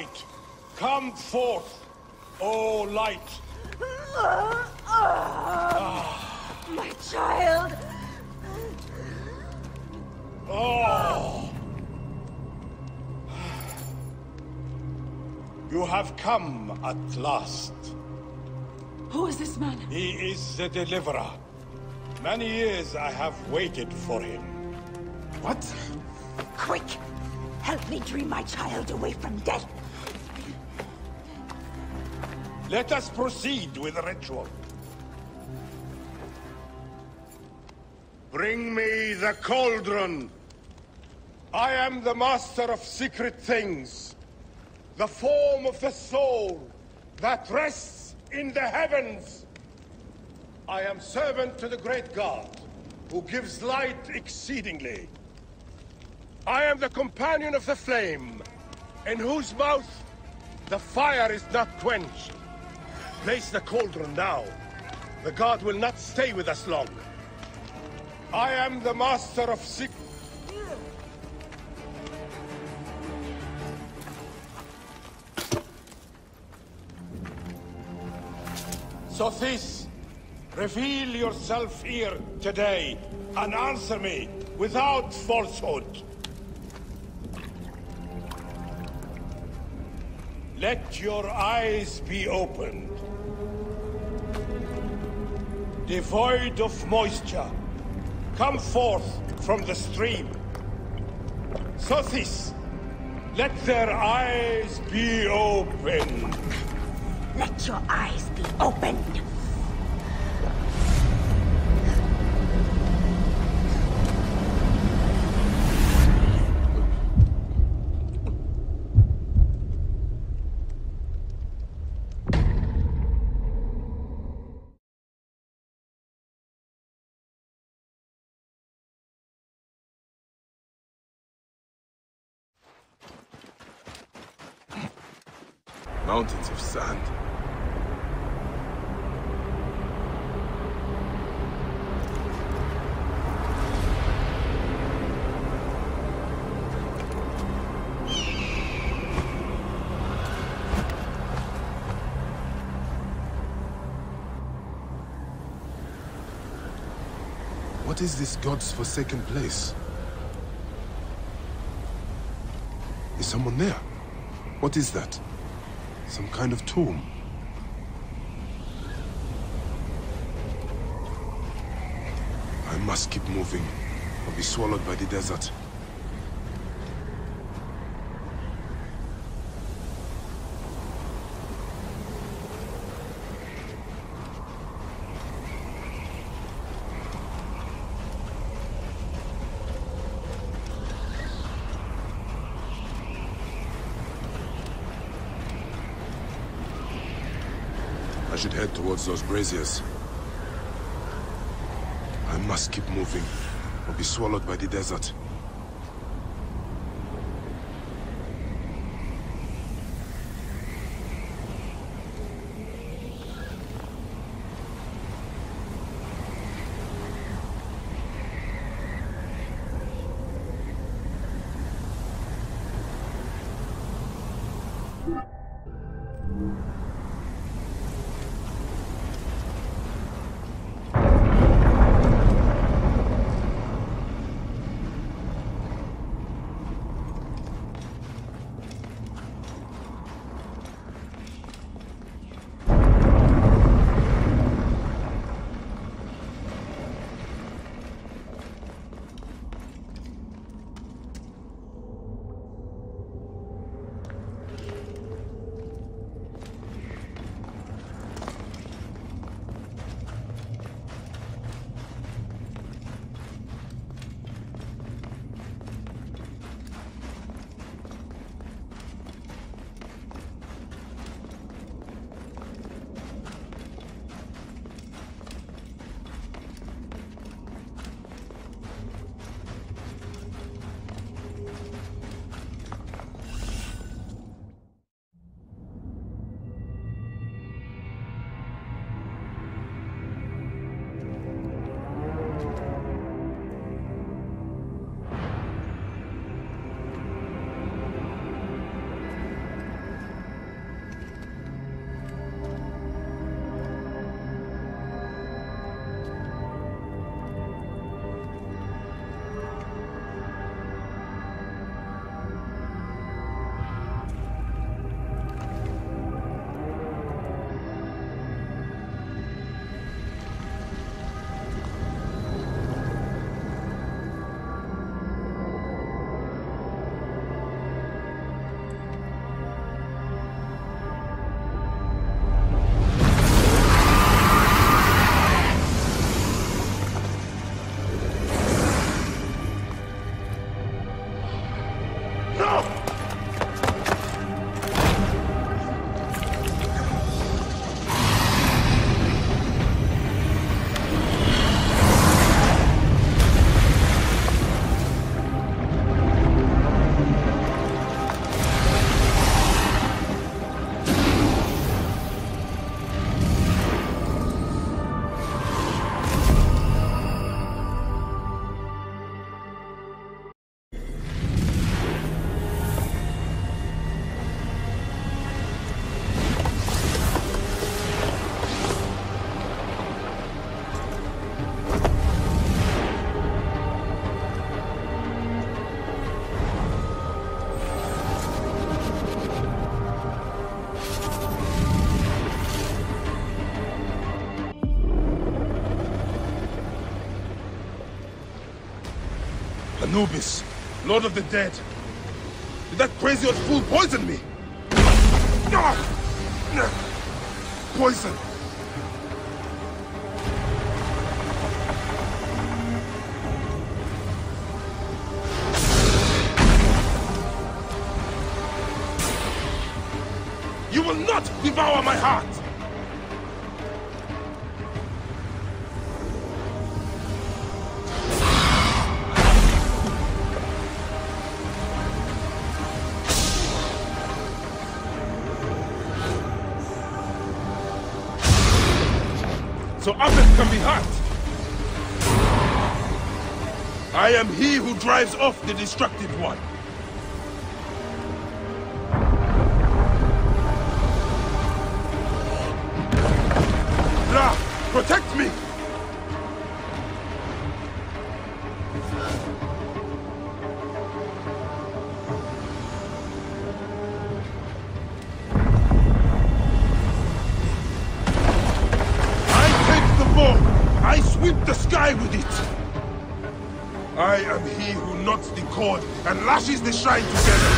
light! Come forth, O light! Ah. My child! Oh! You have come at last. Who is this man? He is the deliverer. Many years I have waited for him. What? Quick! Help me dream my child away from death! Let us proceed with the ritual. Bring me the cauldron. I am the master of secret things. The form of the soul that rests in the heavens. I am servant to the great God, who gives light exceedingly. I am the companion of the flame, in whose mouth the fire is not quenched. Place the cauldron now. The god will not stay with us long. I am the master of sick. Sothis, reveal yourself here today and answer me without falsehood. Let your eyes be opened. Devoid of moisture, come forth from the stream. Sothis, let their eyes be opened. Let your eyes be opened! What is this god's forsaken place? Is someone there? What is that? Some kind of tomb. I must keep moving, or be swallowed by the desert. I should head towards those braziers. I must keep moving, or be swallowed by the desert. No! Anubis, Lord of the Dead. Did that crazy old fool poison me? Ah! Poison. So others can be hurt. I am he who drives off the destructive one. Ra, protect me! Lashes the shrine together.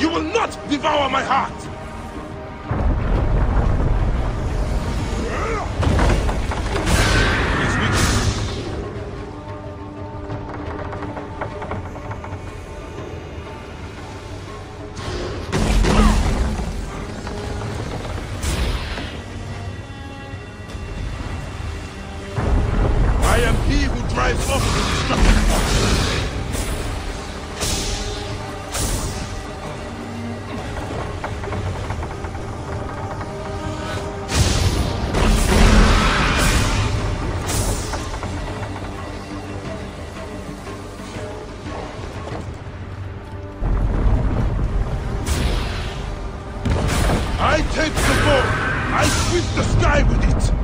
You will not devour my heart! Sky with it.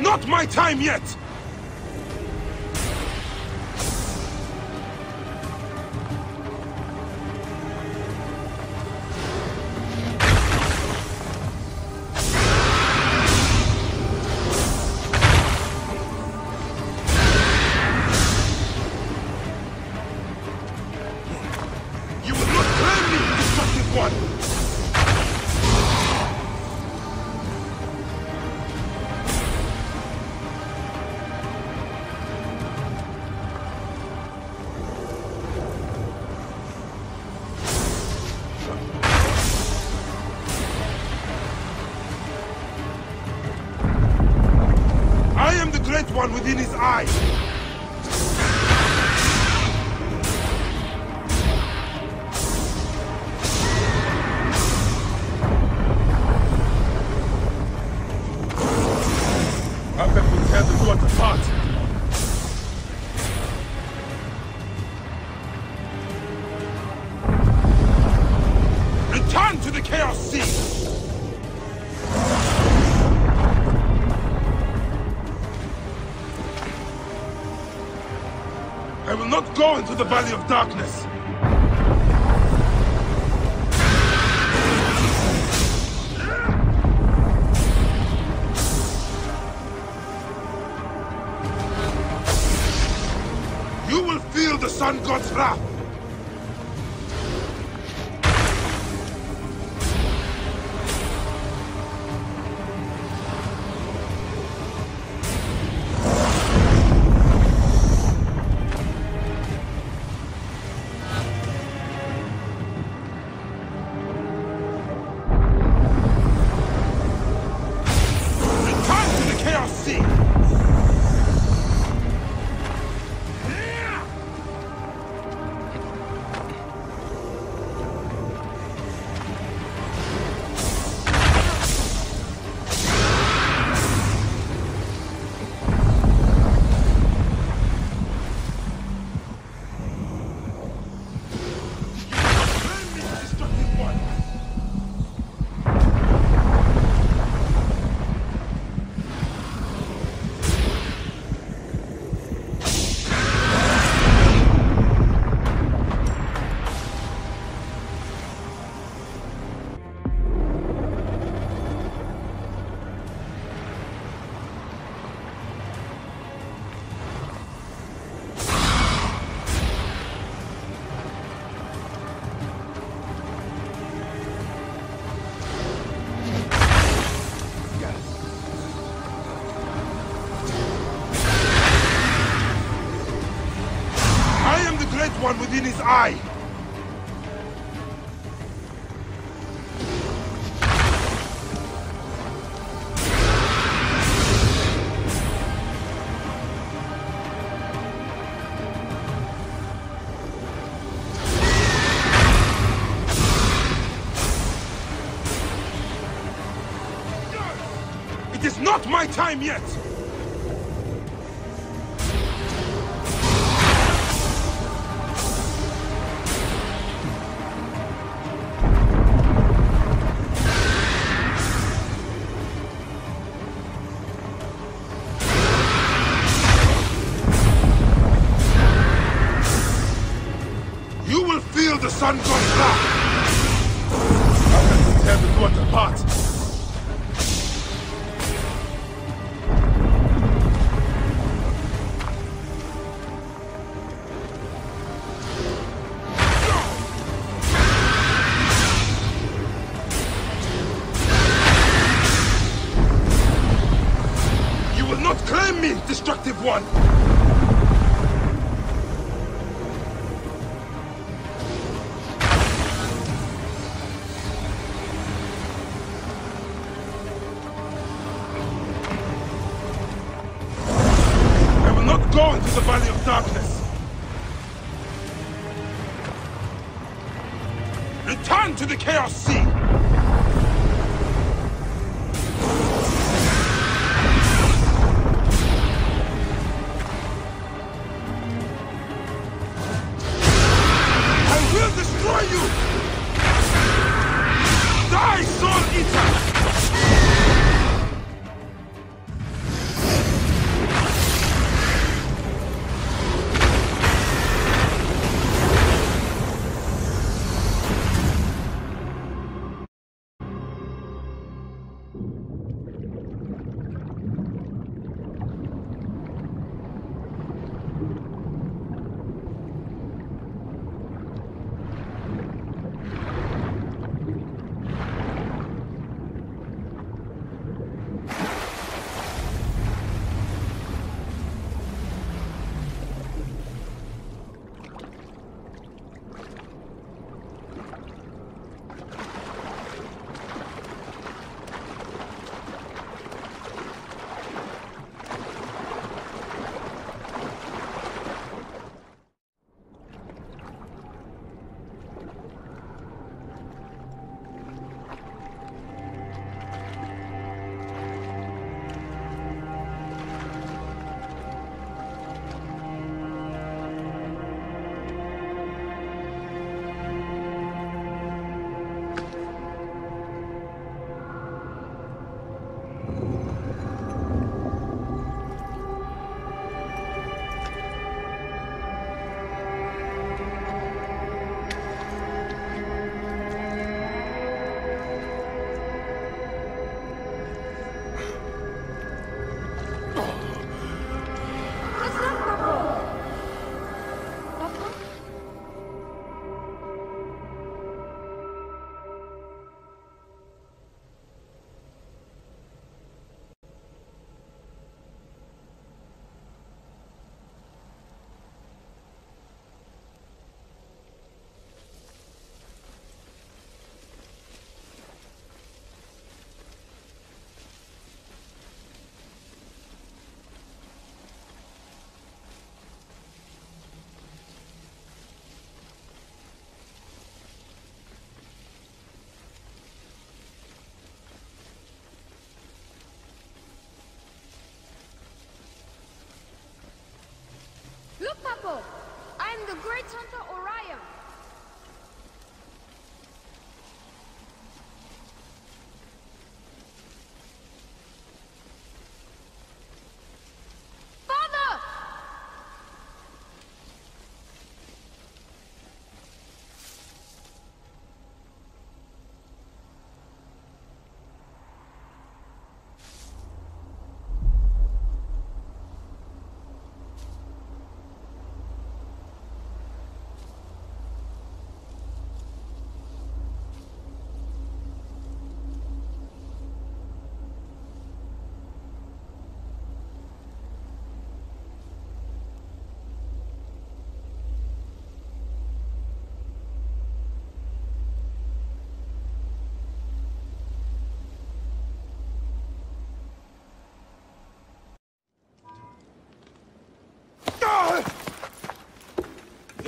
Not my time yet! One within his eye! to the Valley of Darkness! You will feel the Sun God's wrath! eye! It is not my time yet! Papo! I am the great hunter Orion. Father!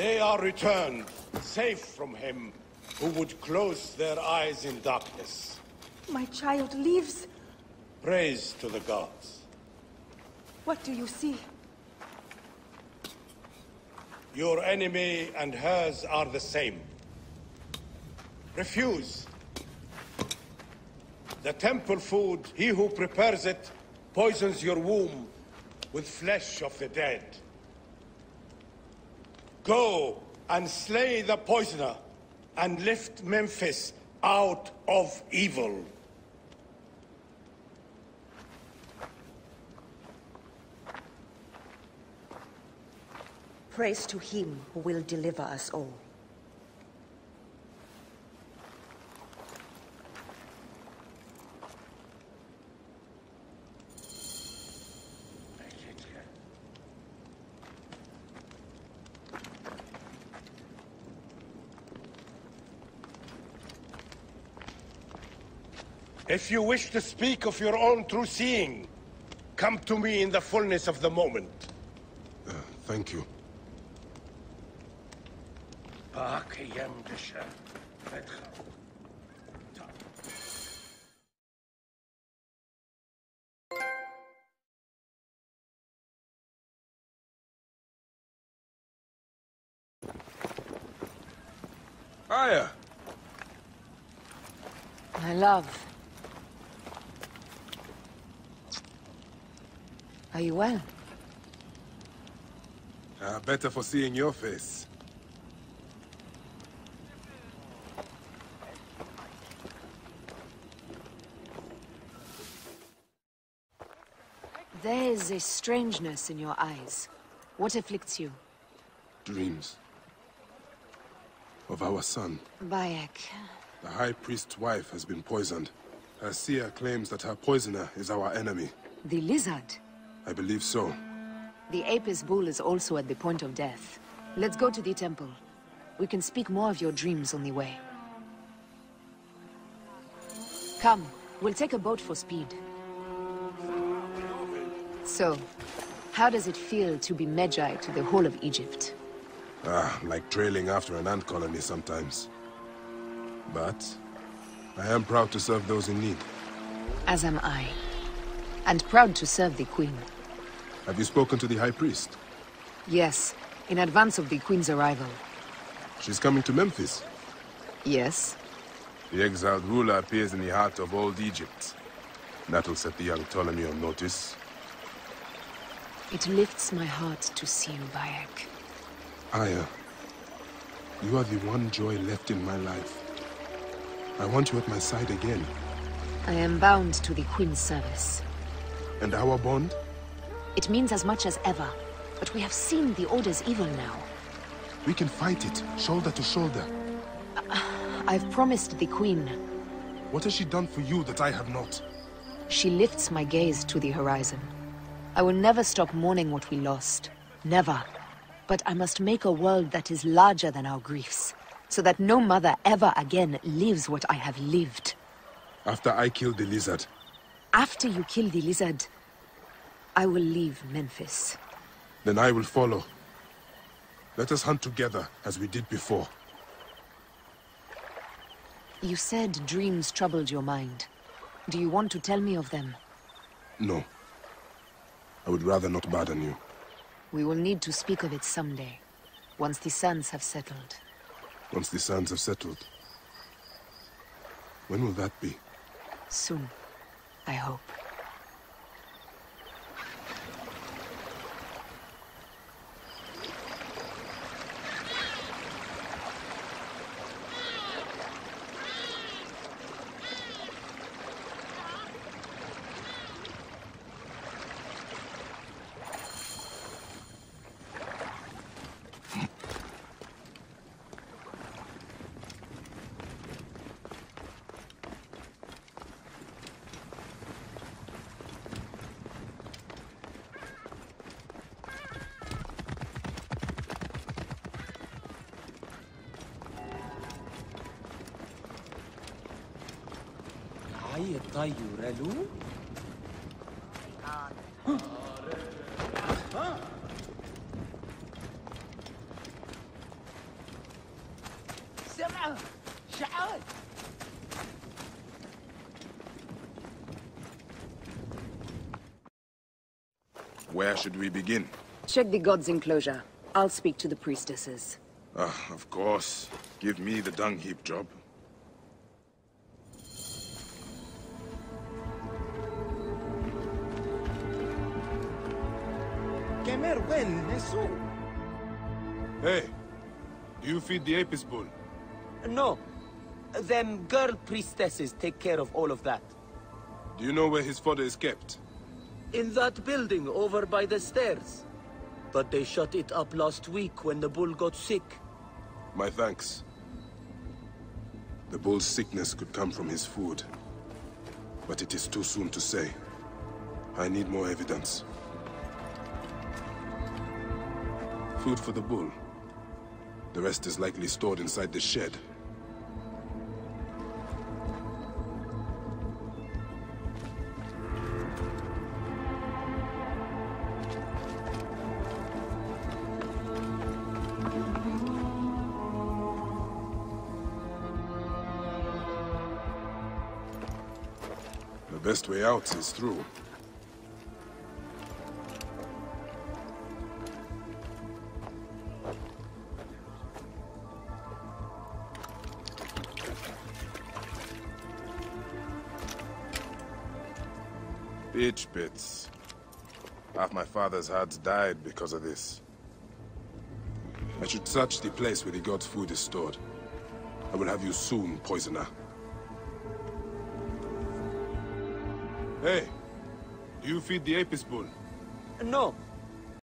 They are returned, safe from him who would close their eyes in darkness. My child lives. Praise to the gods. What do you see? Your enemy and hers are the same. Refuse. The temple food, he who prepares it, poisons your womb with flesh of the dead. Go and slay the poisoner and lift Memphis out of evil. Praise to him who will deliver us all. If you wish to speak of your own true seeing, come to me in the fullness of the moment. Uh, thank you. Aya! My love. Are you well? Uh, better for seeing your face. There's a strangeness in your eyes. What afflicts you? Dreams. Of our son. Bayek. The High Priest's wife has been poisoned. Her seer claims that her poisoner is our enemy. The lizard. I believe so. The Apis bull is also at the point of death. Let's go to the temple. We can speak more of your dreams on the way. Come, we'll take a boat for speed. So, how does it feel to be Medjay to the whole of Egypt? Ah, like trailing after an ant colony sometimes. But I am proud to serve those in need. As am I. And proud to serve the Queen. Have you spoken to the High Priest? Yes, in advance of the Queen's arrival. She's coming to Memphis. Yes? The exiled ruler appears in the heart of old Egypt. That'll set the young Ptolemy on notice. It lifts my heart to see you, Bayek. Aya, you are the one joy left in my life. I want you at my side again. I am bound to the Queen's service. And our bond? It means as much as ever. But we have seen the Order's evil now. We can fight it, shoulder to shoulder. I've promised the Queen. What has she done for you that I have not? She lifts my gaze to the horizon. I will never stop mourning what we lost. Never. But I must make a world that is larger than our griefs. So that no mother ever again lives what I have lived. After I killed the lizard, After you kill the lizard, I will leave Memphis. then I will follow. Let us hunt together, as we did before. You said dreams troubled your mind. Do you want to tell me of them? No. I would rather not burden you. We will need to speak of it someday, once the sands have settled. Once the sands have settled. When will that be? Soon, I hope. هاي الطيورة له سمعة شعال Where should we begin? Check the god's enclosure. I'll speak to the priestesses. Ah, of course. Give me the dung heap job. Hey, do you feed the Apis bull? No. Them girl priestesses take care of all of that. Do you know where his father is kept? In that building over by the stairs. But they shut it up last week when the bull got sick. My thanks. The bull's sickness could come from his food. But it is too soon to say. I need more evidence. Food for the bull. The rest is likely stored inside the shed. The best way out is through. Bits. Half my father's herds died because of this. I should search the place where the god's food is stored. I will have you soon, poisoner. Hey, do you feed the Apis bull? No